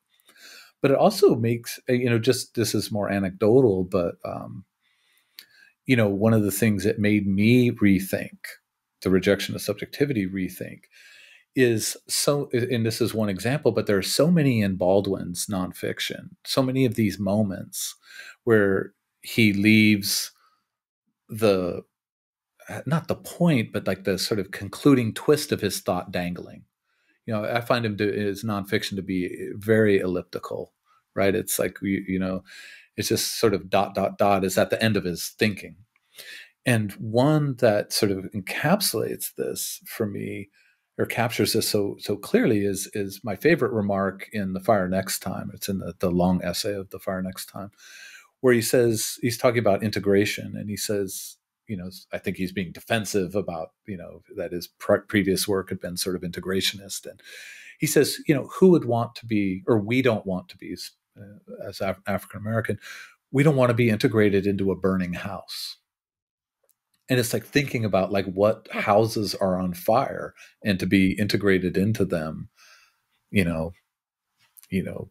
A: But it also makes uh, you know, just this is more anecdotal, but um, you know, one of the things that made me rethink the rejection of subjectivity rethink is so and this is one example but there are so many in baldwin's nonfiction so many of these moments where he leaves the not the point but like the sort of concluding twist of his thought dangling. You know i find him to his nonfiction to be very elliptical right? It's like you, you know it's just sort of dot dot dot is at the end of his thinking. And one that sort of encapsulates this for me or captures this so so clearly is is my favorite remark in the fire next time. It's in the, the long essay of the fire next time where he says he's talking about integration and he says you know i think he's being defensive about you know that his pre- previous work had been sort of integrationist. And he says you know who would want to be or we don't want to be uh, as Af- african american we don't want to be integrated into a burning house and it's like thinking about like what houses are on fire and to be integrated into them you know you know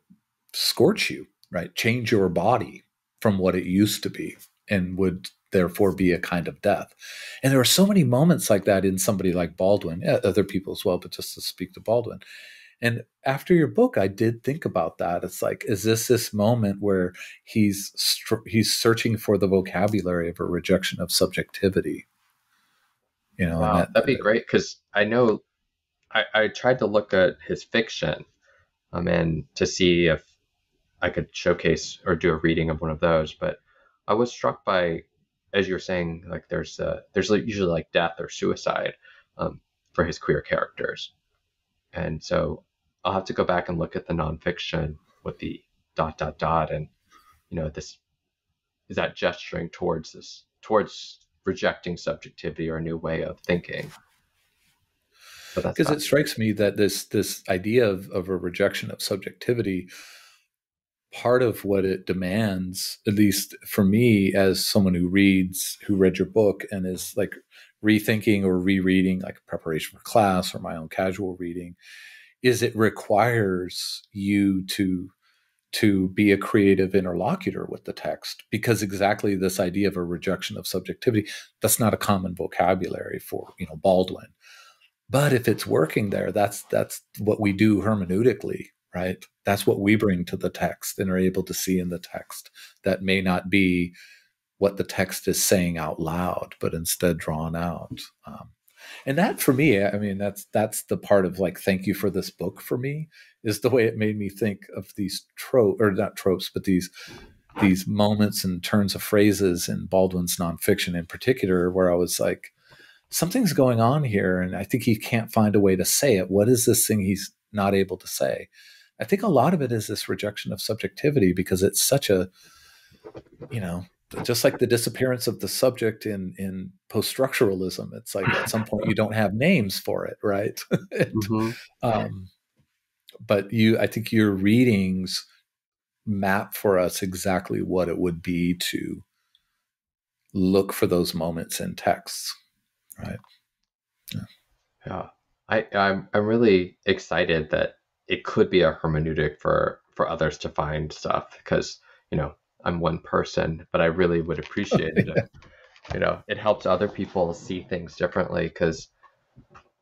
A: scorch you right? Change your body from what it used to be and would therefore be a kind of death. And there are so many moments like that in somebody like baldwin yeah, other people as well but just to speak to baldwin and after your book, I did think about that. It's like, is this this moment where he's he's searching for the vocabulary of a rejection of subjectivity?
B: You know, wow, that, would be great because I know I, I tried to look at his fiction, um, and to see if I could showcase or do a reading of one of those, but I was struck by, as you're saying, like there's a, there's usually like death or suicide um, for his queer characters, and so I'll have to go back and look at the nonfiction with the dot dot dot and you know this is that gesturing towards this towards rejecting subjectivity or a new way of thinking?
A: Because it strikes me that this this idea of, of a rejection of subjectivity part of what it demands at least for me as someone who reads who read your book and is like rethinking or rereading like preparation for class or my own casual reading is it requires you to to be a creative interlocutor with the text because exactly this idea of a rejection of subjectivity that's not a common vocabulary for you know baldwin. But if it's working there that's that's what we do hermeneutically right? That's what we bring to the text and are able to see in the text that may not be what the text is saying out loud but instead drawn out um, and that for me i mean that's that's the part of like thank you for this book for me is the way it made me think of these tropes or not tropes but these these moments and turns of phrases in baldwin's nonfiction in particular where i was like something's going on here and i think he can't find a way to say it. What is this thing he's not able to say? I think a lot of it is this rejection of subjectivity because it's such a you know just like the disappearance of the subject in in post structuralism it's like at some point you don't have names for it right [LAUGHS] and, mm-hmm. um, but you i think your readings map for us exactly what it would be to look for those moments in texts right
B: yeah, yeah. I, I'm I'm really excited that it could be a hermeneutic for for others to find stuff because you know I'm one person, but I really would [LAUGHS] oh, appreciate it. If, you know, it helps other people see things differently because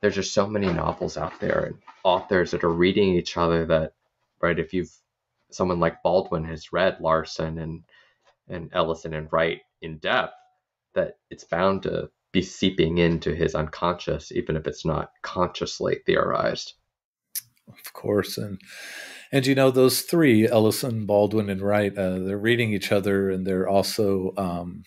B: there's just so many novels out there and authors that are reading each other that, right? If you've someone like Baldwin has read Larsen and and Ellison and Wright in depth, that it's bound to be seeping into his unconscious, even if it's not consciously theorized.
A: Of course, and and you know those three, Ellison, Baldwin, and Wright, uh, they're reading each other, and they're also um,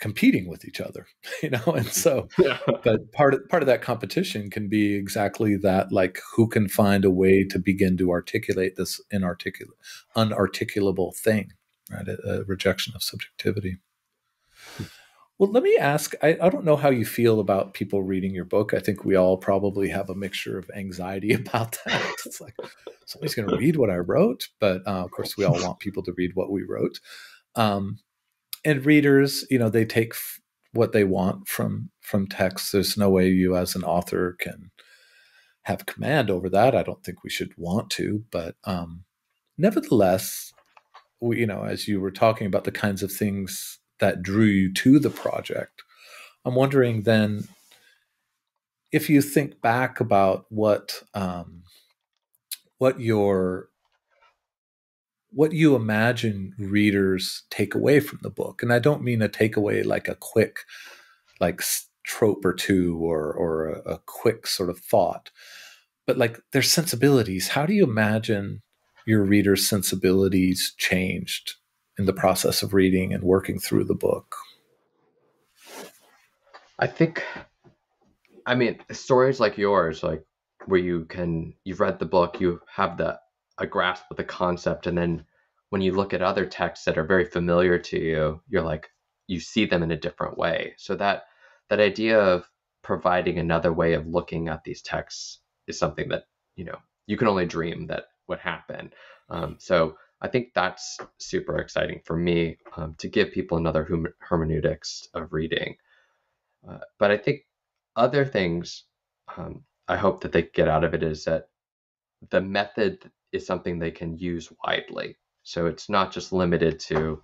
A: competing with each other. [LAUGHS] You know, and so, [LAUGHS] yeah. but part of part of that competition can be exactly that, like who can find a way to begin to articulate this inarticulate, unarticulable thing, right? A, a rejection of subjectivity. Well, let me ask I, I, don't know how you feel about people reading your book. I think we all probably have a mixture of anxiety [LAUGHS] about that. It's like somebody's going to read what I wrote, but uh, of course, we all want people to read what we wrote. Um, and readers, you know, they take what they want from from text. There's no way you, as an author, can have command over that. I don't think we should want to, but um, nevertheless, we, you know, as you were talking about the kinds of things that drew you to the project. I'm wondering then if you think back about what um, what your what you imagine readers take away from the book, and I don't mean a takeaway like a quick like trope or two or or a, a quick sort of thought, but like their sensibilities. How do you imagine your readers' sensibilities changed in the process of reading and working through the book?
B: I think, I mean, stories like yours, like where you can, you've read the book, you have the a grasp of the concept, and then when you look at other texts that are very familiar to you, you're like, you see them in a different way. So that that idea of providing another way of looking at these texts is something that you know you can only dream that would happen. Um, so I think that's super exciting for me um, to give people another hum- hermeneutics of reading. Uh, but I think other things um, I hope that they get out of it is that the method is something they can use widely. So it's not just limited to,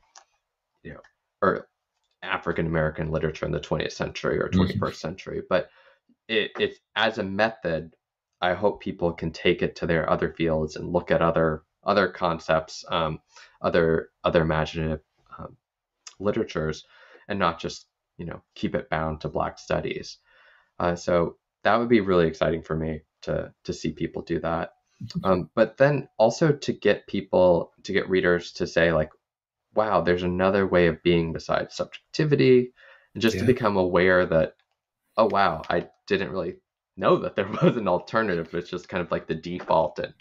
B: you know, or African American literature in the 20th century or 21st mm-hmm. century, but it, it as a method, I hope people can take it to their other fields and look at other other concepts, um, other other imaginative um, literatures, and not just you know keep it bound to Black studies. Uh, so that would be really exciting for me to to see people do that. Um, but then also to get people to get readers to say like, wow, there's another way of being besides subjectivity, and just yeah. to become aware that, oh wow, I didn't really know that there [LAUGHS] was an alternative. It's just kind of like the default and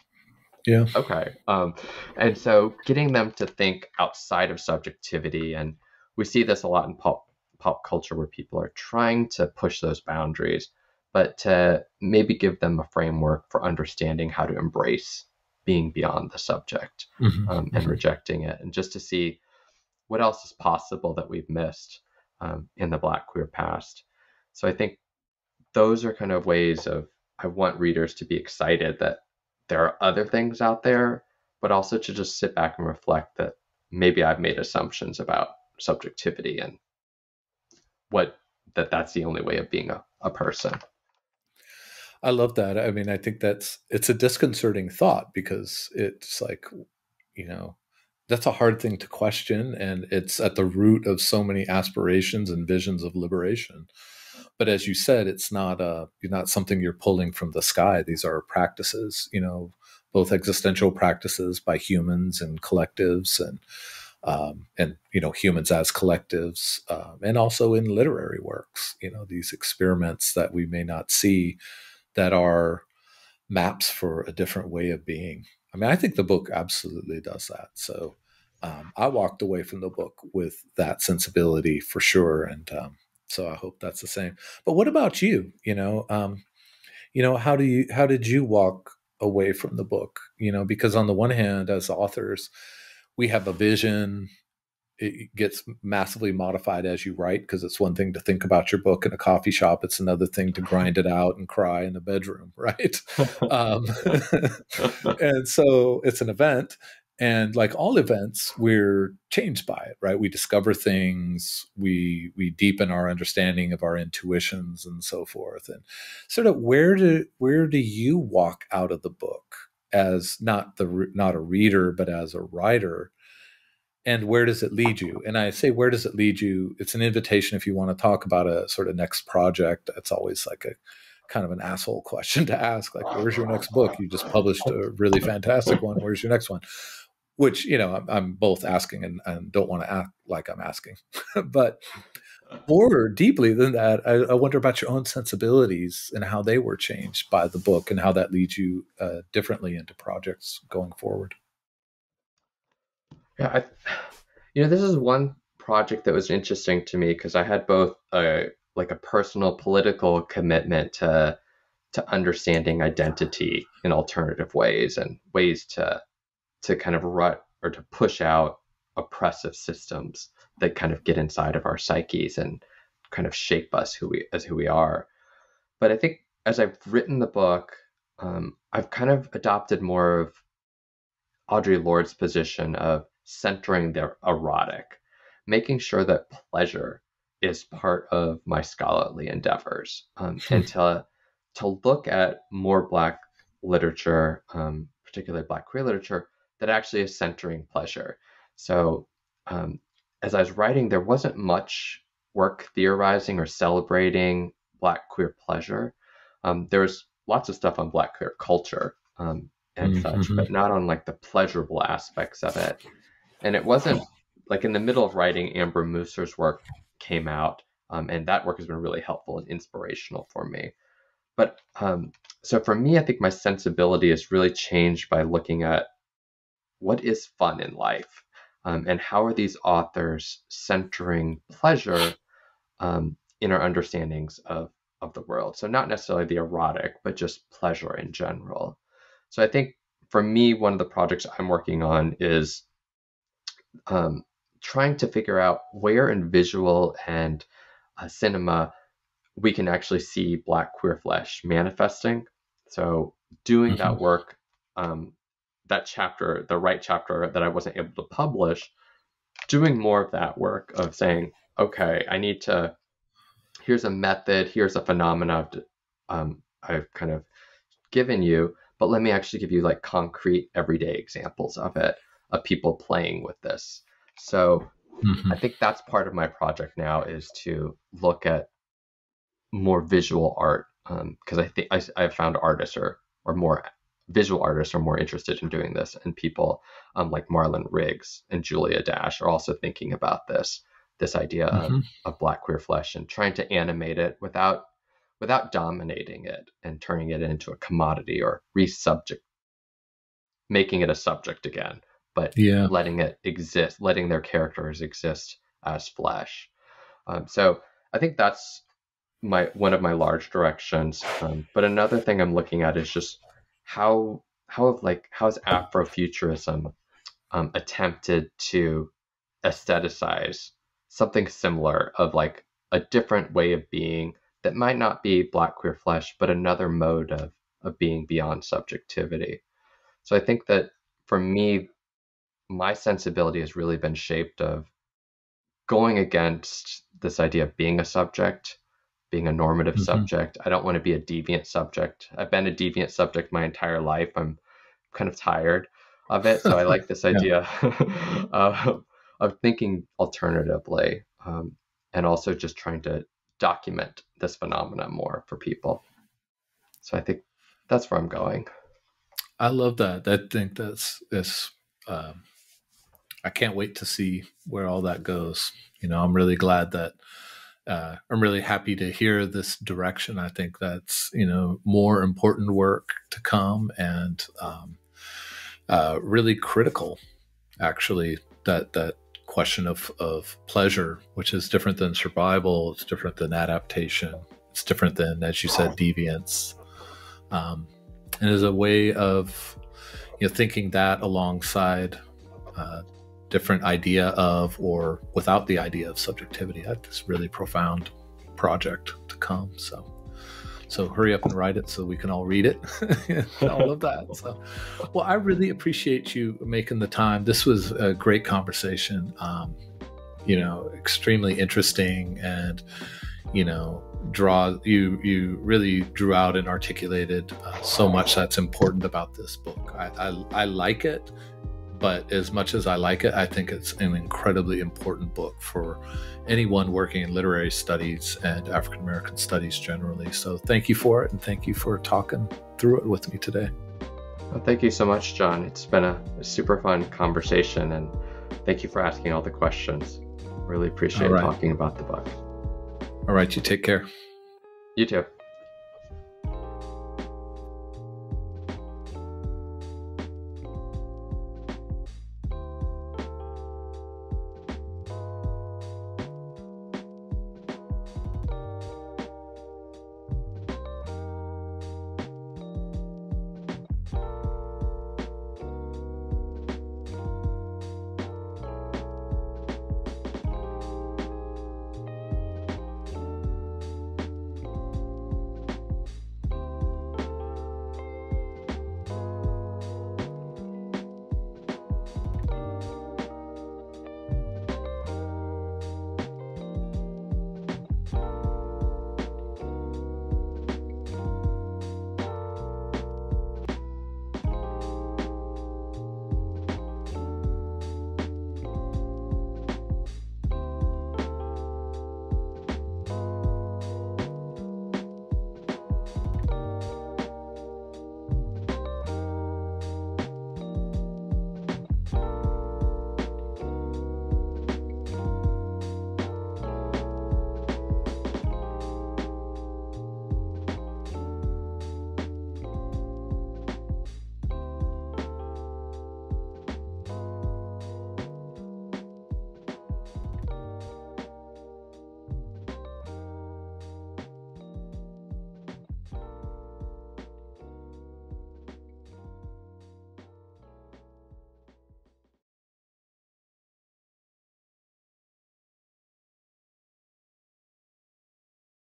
A: yeah.
B: Okay. Um, and so getting them to think outside of subjectivity, and we see this a lot in pop pop culture where people are trying to push those boundaries, but to maybe give them a framework for understanding how to embrace being beyond the subject mm-hmm. um, and mm-hmm. rejecting it, and just to see what else is possible that we've missed um, in the Black queer past. So I think those are kind of ways of I want readers to be excited that there are other things out there but also to just sit back and reflect that maybe I've made assumptions about subjectivity and what that that's the only way of being a, a person.
A: I love that. I mean, I think that's it's a disconcerting thought because it's like, you know, that's a hard thing to question and it's at the root of so many aspirations and visions of liberation. But as you said, it's not uh not something you're pulling from the sky. These are practices, you know, both existential practices by humans and collectives and um, and you know humans as collectives um, and also in literary works you know these experiments that we may not see that are maps for a different way of being. I mean, I think the book absolutely does that. So um, I walked away from the book with that sensibility for sure, and um, so I hope that's the same. But what about you? You know, um, you know, how do you how did you walk away from the book? You know, because on the one hand, as authors, we have a vision, it gets massively modified as you write because it's one thing to think about your book in a coffee shop it's another thing to grind it out and cry in a bedroom [LAUGHS] right [LAUGHS] um, [LAUGHS] and so it's an event and like all events we're changed by it right? We discover things we we deepen our understanding of our intuitions and so forth. And sort of where do where do you walk out of the book as not the not a reader but as a writer? And where does it lead you? And i say where does it lead you? It's an invitation if you want to talk about a sort of next project it's always like a kind of an asshole [LAUGHS] question to ask like where's your next book? You just published a really fantastic one where's your next one which you know i'm, both asking and, and, don't want to act like i'm asking [LAUGHS] but more deeply than that I, I, wonder about your own sensibilities and how they were changed by the book and how that leads you uh, differently into projects going forward.
B: Yeah, I, you know, this is one project that was interesting to me because I had both a like a personal political commitment to to understanding identity in alternative ways and ways to to kind of rut or to push out oppressive systems that kind of get inside of our psyches and kind of shape us who we as who we are. But I think as I've written the book, um, I've kind of adopted more of Audre Lorde's position of centering the erotic, making sure that pleasure is part of my scholarly endeavors, um, [LAUGHS] and to to look at more Black literature, um, particularly Black queer literature, that actually is centering pleasure. So, um, as I was writing, there wasn't much work theorizing or celebrating Black queer pleasure. Um, there's lots of stuff on Black queer culture um, and mm-hmm. such, but not on like the pleasurable aspects of it. And it wasn't like in the middle of writing, Amber Musser's work came out, um, and that work has been really helpful and inspirational for me. But um, so for me, I think my sensibility has really changed by looking at what is fun in life um, and how are these authors centering pleasure um, in our understandings of, of the world. So, not necessarily the erotic, but just pleasure in general. So, I think for me, one of the projects I'm working on is um, trying to figure out where in visual and uh, cinema we can actually see Black queer flesh manifesting. So doing mm-hmm. that work, um, that chapter, the Wright chapter that I wasn't able to publish, doing more of that work of saying, okay, I need to. Here's a method. Here's a phenomena I've, um, I've kind of given you, but let me actually give you like concrete everyday examples of it of people playing with this. So mm-hmm. I think that's part of my project now is to look at more visual art because um, I think I, I've found artists are, are more visual artists are more interested in doing this and people um, like Marlon Riggs and Julie Dash are also thinking about this this idea mm-hmm. of, of black queer flesh and trying to animate it without without dominating it and turning it into a commodity or resubject making it a subject again but yeah. letting it exist, letting their characters exist as flesh. Um, so I think that's my one of my large directions. Um, but another thing I'm looking at is just how how like how's Afrofuturism um, attempted to aestheticize something similar of like a different way of being that might not be black queer flesh, but another mode of of being beyond subjectivity. So I think that for me, my sensibility has really been shaped of going against this idea of being a subject, being a normative mm-hmm. subject. I don't want to be a deviant subject. I've been a deviant subject my entire life. I'm kind of tired of it. So I like this [LAUGHS] idea [LAUGHS] of, of thinking alternatively um, and also just trying to document this phenomenon more for people. So I think that's where I'm going.
A: I love that. I think that's this. Um, I can't wait to see where all that goes. You know, I'm really glad that uh, I'm really happy to hear this direction. I think that's you know more important work to come and um, uh, really critical. Actually, that that question of of pleasure, which is different than survival, it's different than adaptation, it's different than, as you said, deviance, um, and is a way of you know thinking that alongside uh, different idea of or without the idea of subjectivity. That's this really profound project to come. So, so hurry up and write it so we can all read it. [LAUGHS] all of that. So, well, I really appreciate you making the time. This was a great conversation. Um, you know, extremely interesting and you know draw you you really drew out and articulated uh, so much that's important about this book I, I, I like it but as much as I like it, I think it's an incredibly important book for anyone working in literary studies and African American studies generally. So thank you for it, and thank you for talking through it with me today.
B: Well, thank you so much, John. It's been a, a, super fun conversation, and thank you for asking all the questions. Really appreciate right. talking about the book.
A: All right, you take care.
B: You too.